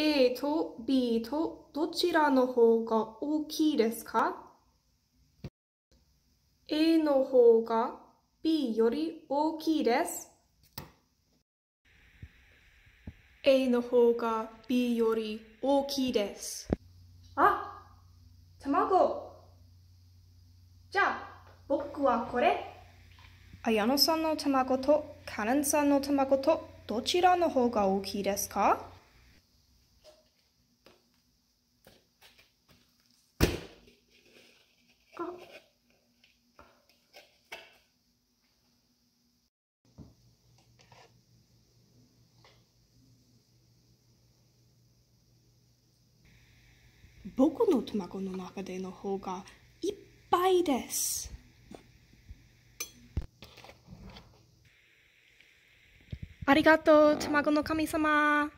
A と B とどちらの方が大きいですか ?A の方が B より大きいです。A の方が B より大きいです。あ、卵。じゃあ、僕はこれ。綾野さんの卵とカレンさんの卵とどちらの方が大きいですか？僕の卵の中での方がいっぱいです。ありがとう、卵の神様。